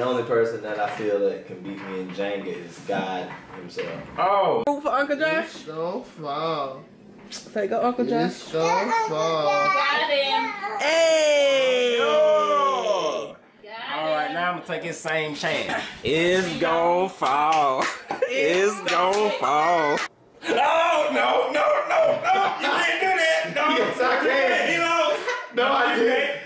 The only person that I feel that can beat me in Jenga is God himself. Oh. Root for Uncle Josh. It's so far. Say go Uncle Josh. It's so far. Got him. Hey. Oh. All right, now I'm gonna take his same chance. It's gonna fall. It's gonna fall. No, no, no, no, no! You can't do that. No, Yes, I can. He lost. No, I did.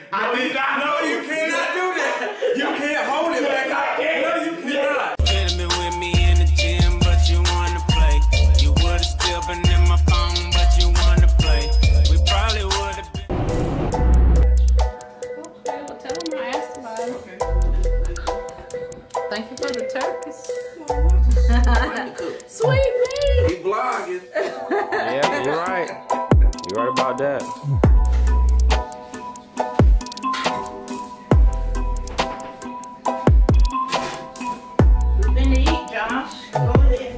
About that. Then to eat, Josh. Go ahead.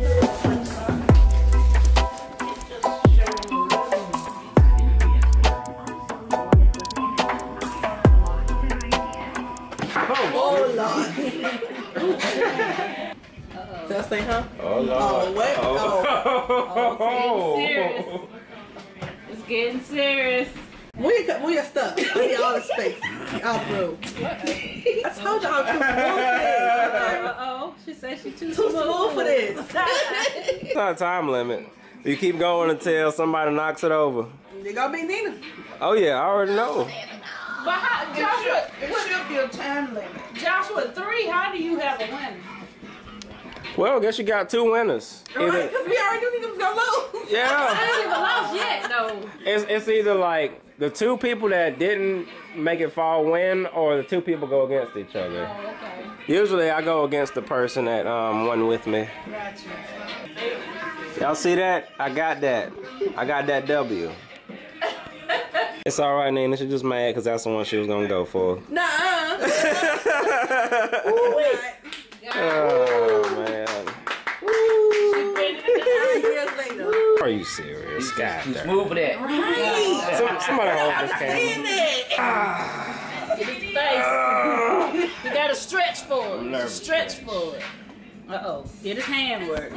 Just show him the Oh Lord. That's thing, huh? Oh, Lord. Oh, what? Oh. oh it's getting serious. It's getting serious. Where you, where you stuck? I need all the space. Out through. I told you I'm too smooth for this. Uh-oh. She said she too, Too smooth for this. It's not a time limit. You keep going until somebody knocks it over. You gonna be Nina. Oh yeah, I already know. But how, It Joshua, should, it should be a time limit. Joshua, three, how do you have a win? Well, I guess you got two winners. Right? Because we already knew niggas was gonna lose. yeah, I ain't even lost yet, though. it's it's either like the two people that didn't make it fall win, or the two people go against each other. Oh, okay. Usually, I go against the person that um won with me. Gotcha. Y'all see that? I got that. I got that W. It's all right, Nina. She just mad because that's the one she was gonna go for. Nuh-uh. oh man. Nine years later. Are you serious? God damn. Smooth for that. Right. Some, somebody hold this camera. Get his face. you gotta stretch for it. Stretch for it. Uh-oh. Get his hand work.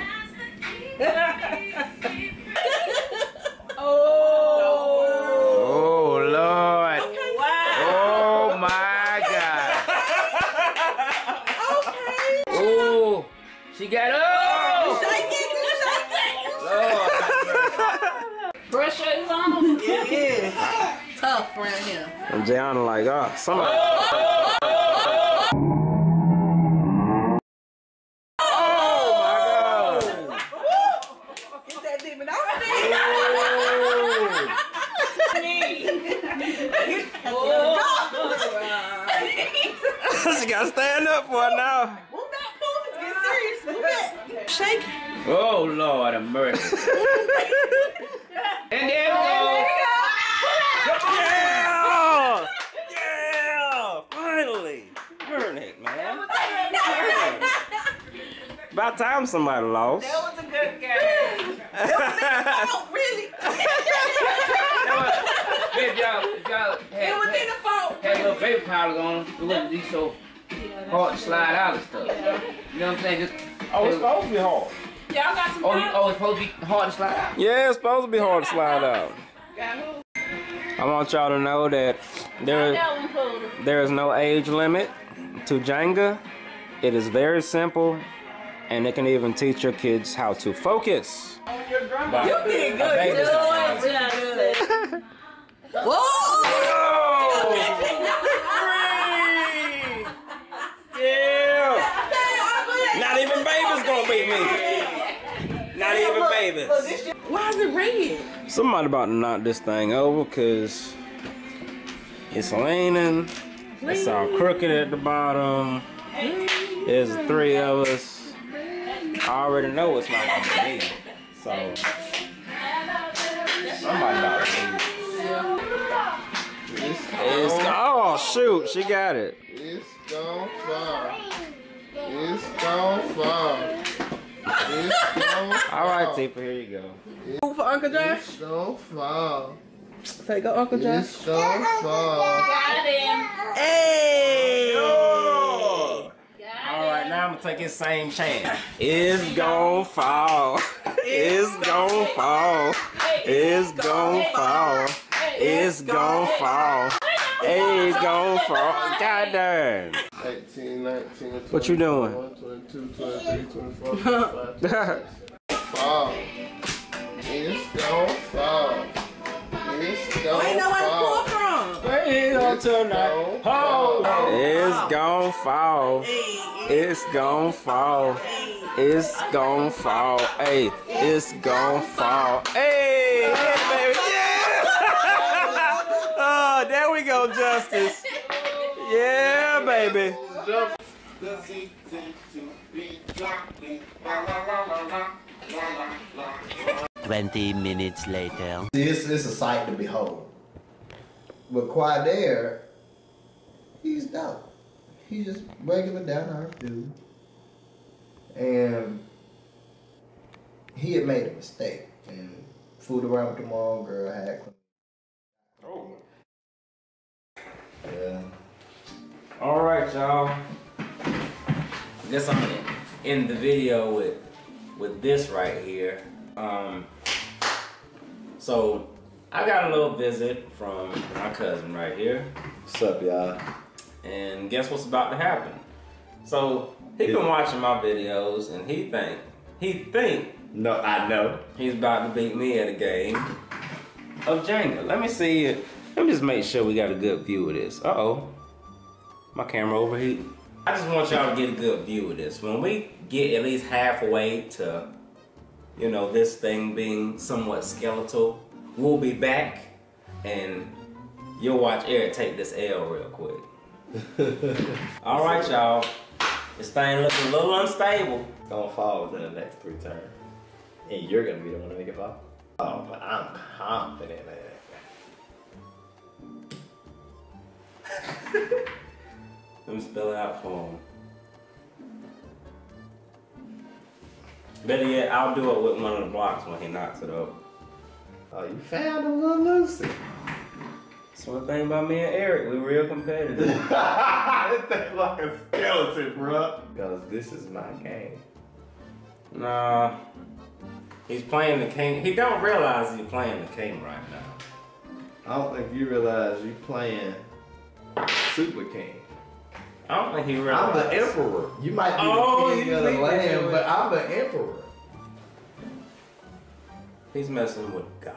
Oh Oh Lord. Oh my God. Okay. Oh, she got oh. Shake it, Lord. Pressure is on. shake it. Yeah. Tough around here. And Gianna like, oh, somebody. Oh Get that demon out of me. she got to stand up for it now. Move back, move. Get serious. Move back. Shake. Oh Lord of mercy. and there we go. Yeah! Yeah! Finally! Earn it, man. About time somebody lost. That was a good game. Oh, really? If y'all, if y'all It was in the fault. had a little baby powder on, it wouldn't be so hard to slide out and stuff. You know what I'm saying? Just, Oh, it's supposed to be hard. Y'all got some oh, you, oh, it's supposed to be hard to slide out. Yeah, it's supposed to be hard to slide out. I want y'all to know that there, That one pulled her. there is no age limit to Jenga. It is very simple, and it can even teach your kids how to focus. You did good. baby. You Boy, did Justin. good. Whoa! Yeah! Not even babies gonna beat me. Not even babies. Why is it ringing? Somebody about to knock this thing over because it's leaning. It's all crooked at the bottom. There's three of us. I already know it's not gonna be. So somebody about to leave. It's, oh shoot, she got it. It's gone far. It's gone far. It's gone far. All right, Tifa, here you go. Root for Uncle Josh. It's gone far. Say go Uncle Josh. It's gone far. Got him. Hey! Got I'm gonna take his same chance. It's gon' fall. It's gon' fall. It's gon' fall. It's gon' fall. It's gon' fall. God damn. 18, 19, What you doing? 22, 23, 24, 25, 26. Fall. It's gon' fall. Tonight. Oh. It's gon' fall. It's gon' fall. It's gon' fall. Hey, it's gon' fall. Hey, yeah, baby, yeah. oh, there we go, Justice. Yeah, baby. Twenty minutes later. This is a sight to behold. But Quadair, he's dope. He's just regular down to earth dude. And he had made a mistake and fooled around with the wrong girl, had Oh. yeah. All right, y'all. Guess I'm gonna end the video with with this right here. Um, so I got a little visit from my cousin right here, What's up, y'all? and guess what's about to happen? So he been watching my videos, and he think he think No, I know. he's about to beat me at a game of Jenga. Let me see it. Let me just make sure we got a good view of this. Uh oh. My camera overheating. I just want y'all to get a good view of this. When we get at least halfway to, you know, this thing being somewhat skeletal, we'll be back and you'll watch Eric take this L real quick. All right, y'all. This thing looking a little unstable. Gonna fall within the next three turns. And you're gonna be the one to make it fall. Oh, but I'm confident in that. Let me spell it out for him. Better yet, I'll do it with one of the blocks when he knocks it over. Oh, you found a little Lucy. That's one thing about me and Eric, we real competitive. this thing like a skeleton, bro. Because this is my game. nah, he's playing the king. He don't realize he's playing the king right now. I don't think you realize you're playing Super King. I don't think he realizes. I'm the emperor. You might be Oh, the king of the land, but I'm the emperor. He's messing with God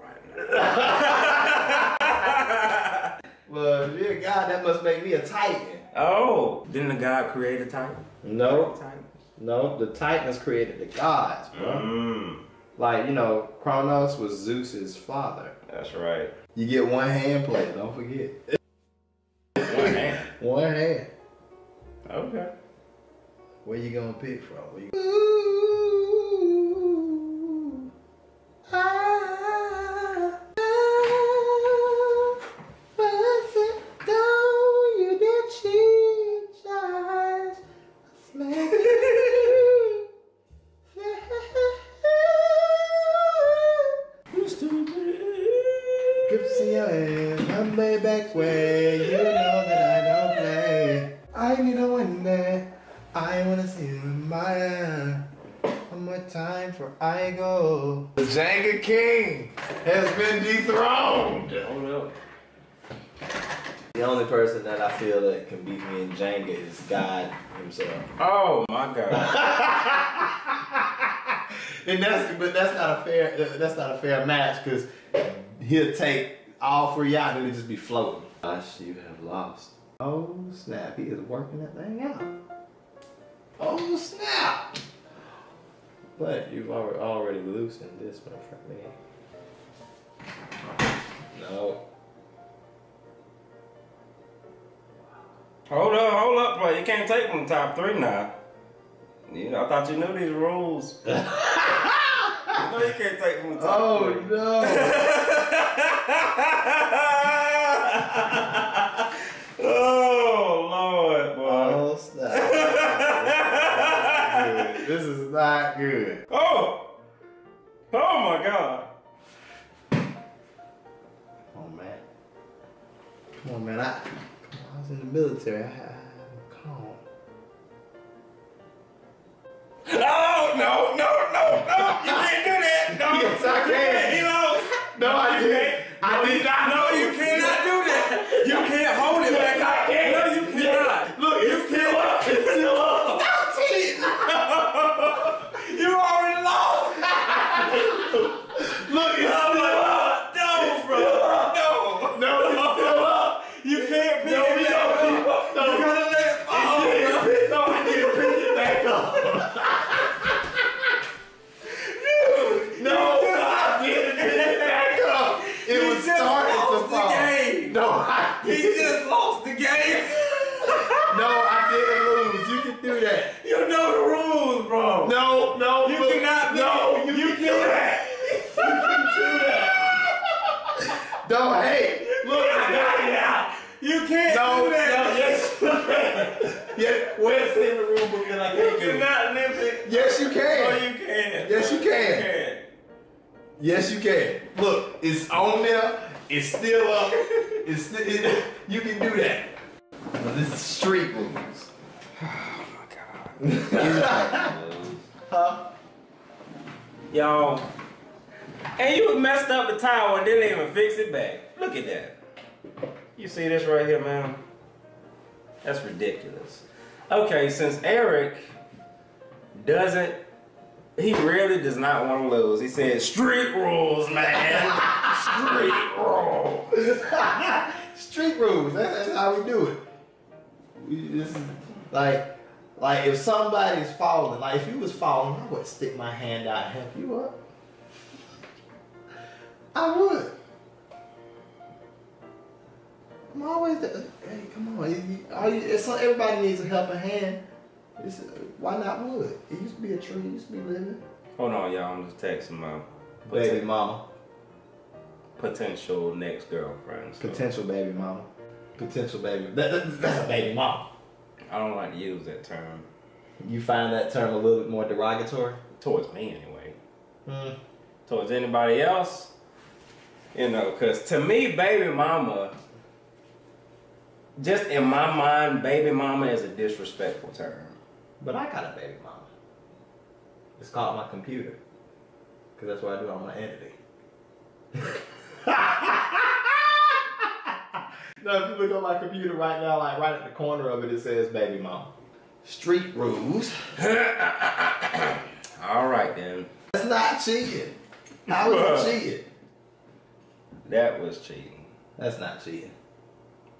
right now. Well, if you're a god, that must make me a titan. oh, didn't the God create a titan? No, Titan. no, the titans created the gods, bro. Mm, Like, you know, Kronos was Zeus's father. that's right. You get one hand play, don't forget. One hand. One hand. Okay. Where you gonna pick from? Where only person that I feel that can beat me in Jenga is God himself. Oh my God. and that's but that's not a fair that's not a fair match because he'll take all three out and it'll just be floating. Gosh, you have lost. Oh snap! He is working that thing out. Oh snap! But you've already already loosened this one for me. No. Hold up, hold up, play. You can't take from the top three now. You know, I thought you knew these rules. you know you can't take from the top Oh three. no! oh Lord, boy. oh snap! this is not good. Oh! Oh my God. Come on, man. Come on, man. I was in the military. I, I'm that. You know the rules, bro. No, no, You look, cannot. No, you, you, you can do that. You can do that. Don't hate. Look, I You can't no, do no, that. yes, you can. Yeah, where's in the rule book that I You can't do? it? cannot limit. Yes, you can. Oh, can. you can. Yes, you You can. can. Yes, you can. Look, it's on there. It's still up. It's still, it, you can do that. But this is street rules. Huh? Y'all. And you messed up the towel and didn't even fix it back. Look at that. You see this right here, man? That's ridiculous. Okay, since Eric doesn't, he really does not want to lose. He said, street rules, man. street rules. Street rules. That's, that's how we do it. We, is like, like if somebody's falling, like if you was falling, I would stick my hand out and help you up. I would. I'm always the, hey, come on. You- you, it's, everybody needs a helping hand. It's, why not wood? It used to be a tree. It used to be living. Hold on, y'all. I'm just texting my Baby poten- mama. potential next girlfriend. so Potential baby mama. Potential baby. That, that- that's a baby mama. I don't like to use that term. You find that term a little bit more derogatory? Towards me, anyway. Hmm. towards anybody else. You know, because to me, baby mama, just in my mind, baby mama is a disrespectful term. But I got a baby mama. It's called my computer. Because that's what I do on my entity. no, if you look on my computer right now, like right at the corner of it, it says baby mama. Street rules. All right, then. That's not cheating. How is it cheating? That was cheating. That's not cheating.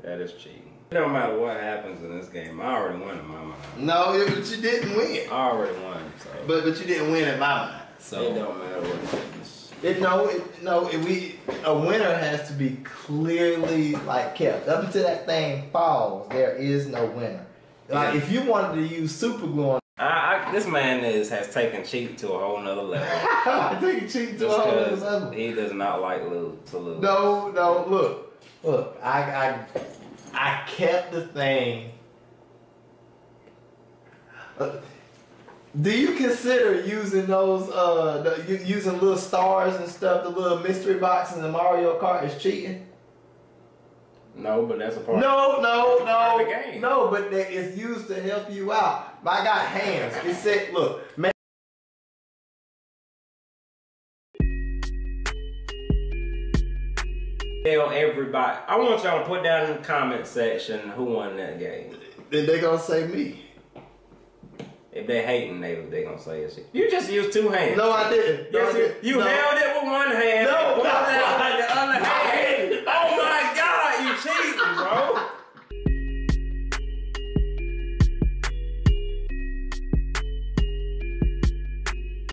That is cheating. It don't matter what happens in this game. I already won in my mind. No, but you didn't win. I already won, so But but you didn't win in my mind. So it don't matter what. It, no, it, no. It, we a winner has to be clearly like kept up until that thing falls. There is no winner. Like Yeah. if you wanted to use super glue on, I, I, this man is has taken cheating to a whole nother level. You cheat to a whole other 'cause level. he does not like lose to lose. No, no. Look, look. I I I kept the thing. Uh, do you consider using those uh the, using little stars and stuff, the little mystery box in the Mario Kart as cheating? No, but that's a part. No, no, part of the no, game. no. But they, it's used to help you out. But I got hands. It said, look, man. Tell everybody. I want y'all to put down in the comment section who won that game. Then they gonna say me. If they hating, they they gonna say that shit. You just used two hands. No, I didn't. No, yes, I didn't. You no. held it with one hand. No, no. Out with the other hand.